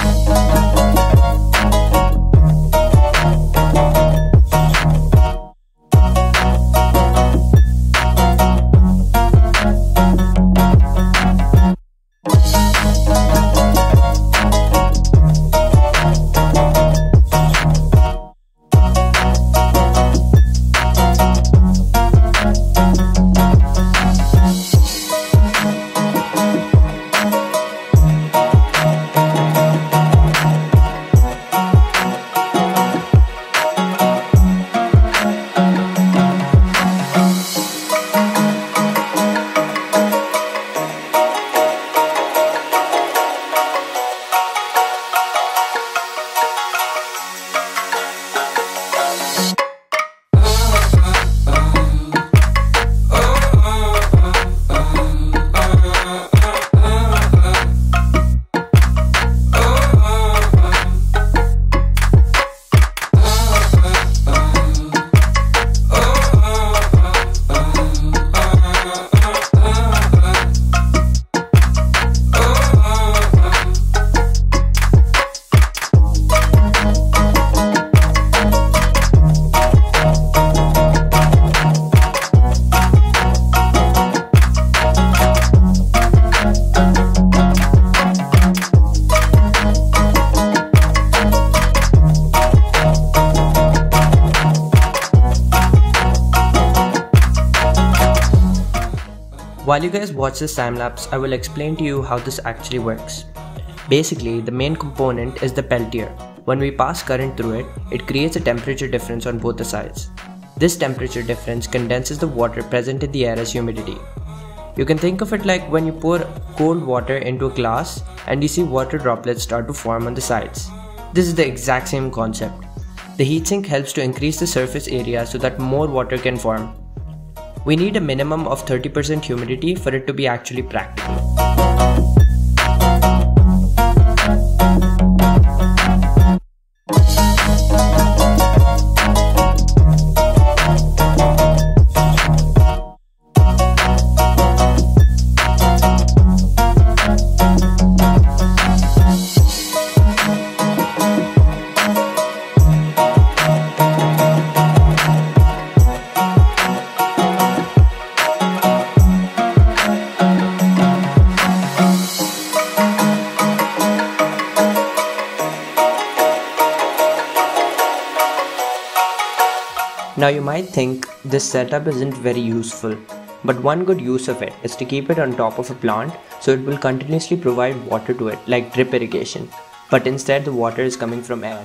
Thank While you guys watch this time lapse, I will explain to you how this actually works. Basically, the main component is the Peltier. When we pass current through it, it creates a temperature difference on both the sides. This temperature difference condenses the water present in the air as humidity. You can think of it like when you pour cold water into a glass and you see water droplets start to form on the sides. This is the exact same concept. The heatsink helps to increase the surface area so that more water can form we need a minimum of 30% humidity for it to be actually practical. Now you might think this setup isn't very useful, but one good use of it is to keep it on top of a plant so it will continuously provide water to it like drip irrigation, but instead the water is coming from air.